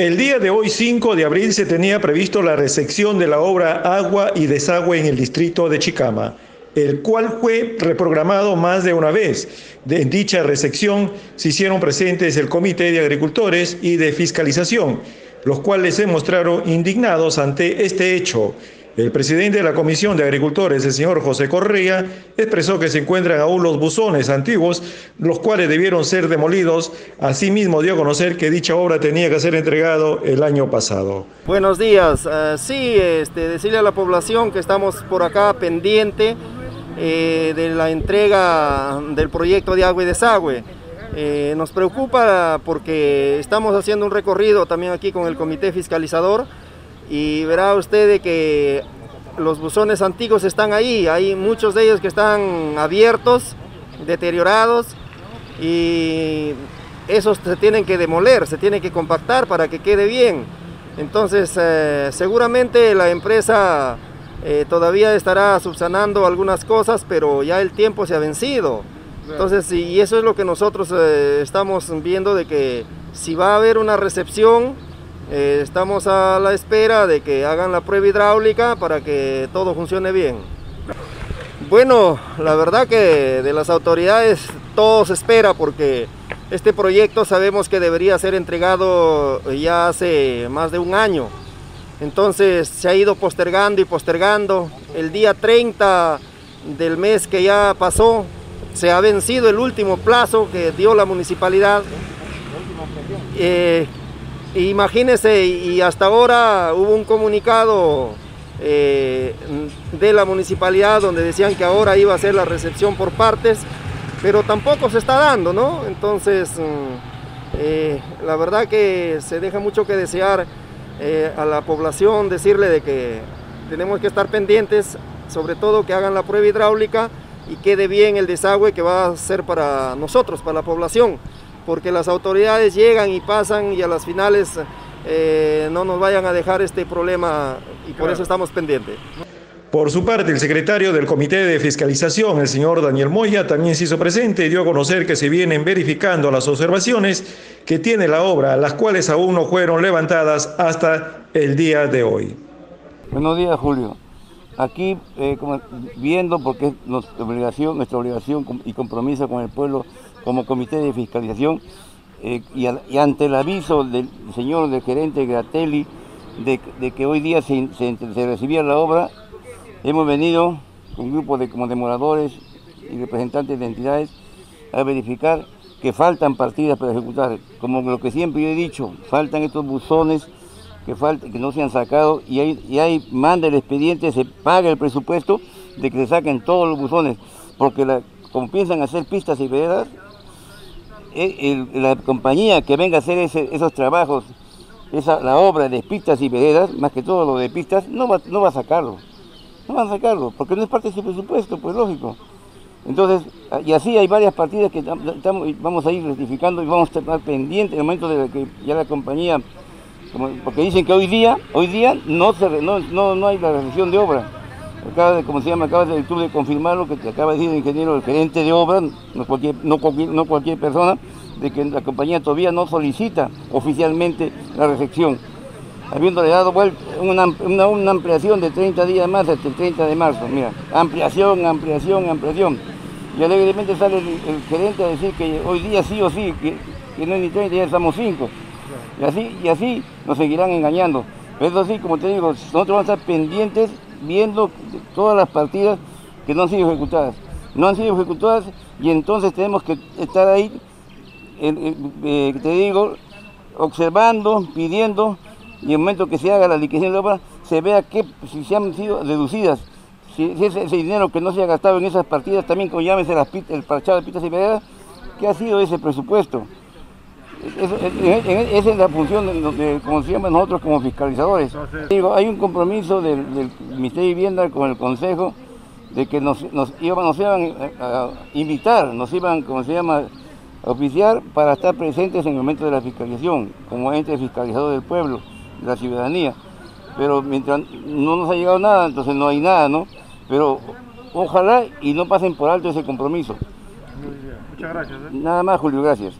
El día de hoy, 5 de abril, se tenía previsto la recepción de la obra Agua y Desagüe en el distrito de Chicama, el cual fue reprogramado más de una vez. En dicha recepción se hicieron presentes el Comité de Agricultores y de Fiscalización, los cuales se mostraron indignados ante este hecho. El presidente de la Comisión de Agricultores, el señor José Correa, expresó que se encuentran aún los buzones antiguos, los cuales debieron ser demolidos. Asimismo, dio a conocer que dicha obra tenía que ser entregado el año pasado. Buenos días. Uh, sí, este, decirle a la población que estamos por acá pendiente eh, de la entrega del proyecto de agua y desagüe. Eh, nos preocupa porque estamos haciendo un recorrido también aquí con el comité fiscalizador y verá usted de que los buzones antiguos están ahí, hay muchos de ellos que están abiertos, deteriorados y esos se tienen que demoler, se tienen que compactar para que quede bien. Entonces eh, seguramente la empresa eh, todavía estará subsanando algunas cosas, pero ya el tiempo se ha vencido. Entonces, y eso es lo que nosotros eh, estamos viendo de que si va a haber una recepción, eh, estamos a la espera de que hagan la prueba hidráulica para que todo funcione bien. Bueno, la verdad que de las autoridades todo se espera porque este proyecto sabemos que debería ser entregado ya hace más de un año. Entonces se ha ido postergando y postergando. El día 30 del mes que ya pasó, se ha vencido el último plazo que dio la municipalidad. Eh, Imagínense, y hasta ahora hubo un comunicado eh, de la municipalidad donde decían que ahora iba a ser la recepción por partes, pero tampoco se está dando, ¿no? Entonces, mm, eh, la verdad que se deja mucho que desear eh, a la población, decirle de que tenemos que estar pendientes, sobre todo que hagan la prueba hidráulica y quede bien el desagüe que va a ser para nosotros, para la población porque las autoridades llegan y pasan y a las finales eh, no nos vayan a dejar este problema y por eso estamos pendientes. Por su parte, el secretario del Comité de Fiscalización, el señor Daniel Moya, también se hizo presente y dio a conocer que se vienen verificando las observaciones que tiene la obra, las cuales aún no fueron levantadas hasta el día de hoy. Buenos días, Julio. Aquí, eh, como, viendo, porque es nuestra obligación, nuestra obligación y compromiso con el pueblo como comité de fiscalización eh, y, ante el aviso del señor del gerente Gratelli de, que hoy día se, recibía la obra, hemos venido con un grupo de como demoradores y representantes de entidades a verificar que faltan partidas para ejecutar, como lo que siempre yo he dicho, faltan estos buzones que, falta, que no se han sacado y hay, y hay manda el expediente, se paga el presupuesto de que se saquen todos los buzones, porque la, como piensan hacer pistas y veredas, el, la compañía que venga a hacer ese, esos trabajos, esa, la obra de pistas y veredas, más que todo lo de pistas, no va, no va a sacarlo. No va a sacarlo, porque no es parte de su presupuesto, pues lógico. Entonces, y así hay varias partidas que estamos, vamos a ir rectificando y vamos a estar pendientes en el momento de que ya la compañía, porque dicen que hoy día, hoy día no, se, no, no, no hay la recepción de obra. Acaba de, como se llama, acaba de, de confirmar lo que te acaba de decir el ingeniero, el gerente de obra, no cualquier, no cualquier, persona, de que la compañía todavía no solicita oficialmente la recepción, habiéndole dado una, una, ampliación de 30 días más hasta el 30 de marzo. Mira, ampliación, ampliación, ampliación. Y alegremente sale el, el gerente a decir que hoy día sí o sí, que, que no es ni 30, ya estamos 5. Y así, y así nos seguirán engañando. Pero eso sí, como te digo, nosotros vamos a estar pendientes viendo todas las partidas que no han sido ejecutadas. No han sido ejecutadas y entonces tenemos que estar ahí, eh, te digo, observando, pidiendo, y en el momento que se haga la liquidación de obra, se vea que si se han sido reducidas, si, si ese, ese, dinero que no se ha gastado en esas partidas, también como llámese las, el parchado de pitas y veredas, ¿qué ha sido ese presupuesto? Esa es la función de, como se llama nosotros como fiscalizadores. Digo, hay un compromiso del, del, Ministerio de Vivienda con el Consejo de que nos, nos, iban, nos iban a invitar, nos iban, como se llama, a oficiar para estar presentes en el momento de la fiscalización, como ente fiscalizador del pueblo, de la ciudadanía. Pero mientras no nos ha llegado nada, entonces no hay nada, ¿no? Pero ojalá y no pasen por alto ese compromiso. Muchas gracias. ¿eh? Nada más, Julio, gracias.